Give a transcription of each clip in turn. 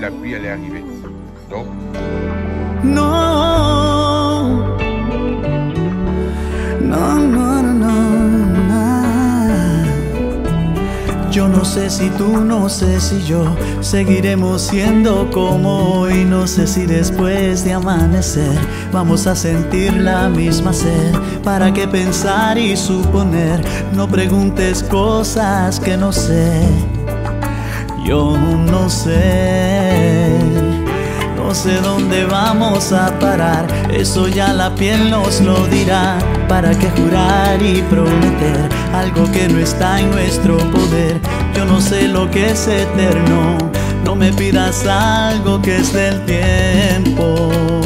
la pluie allait arriver. Donc. No. No, no, no, no. Yo no sé si tú, no sé si yo seguiremos siendo como hoy. No sé si después de amanecer vamos a sentir la misma sed. ¿Para qué pensar y suponer? No preguntes cosas que no sé. Yo no sé. No sé dónde vamos a parar, eso ya la piel nos lo dirá. ¿Para qué jurar y prometer algo que no está en nuestro poder? Yo no sé lo que es eterno, no me pidas algo que es del tiempo.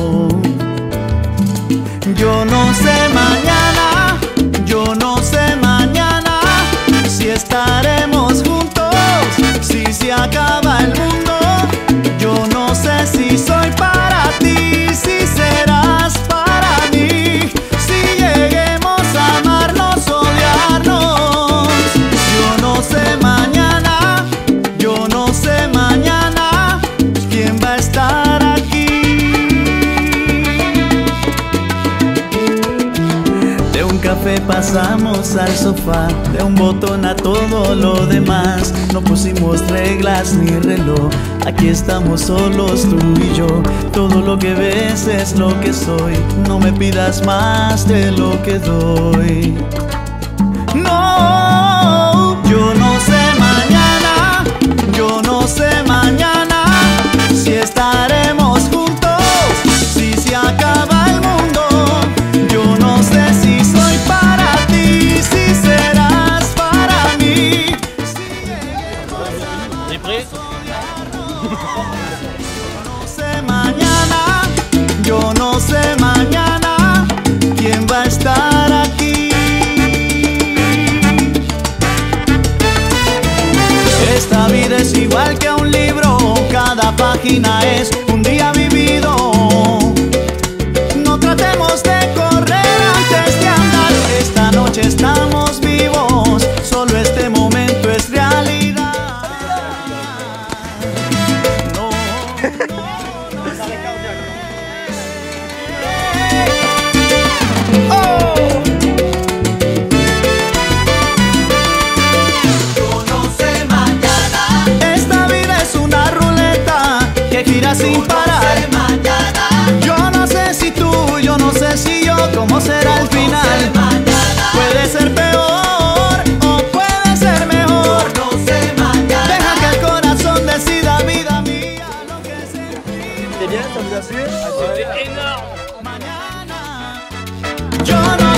Pasamos al sofá, de un botón a todo lo demás. No pusimos reglas ni reloj, aquí estamos solos tú y yo. Todo lo que ves es lo que soy, no me pidas más de lo que doy. No sé mañana, yo no sé mañana quién va a estar aquí. Esta vida es igual que un libro, cada página es John.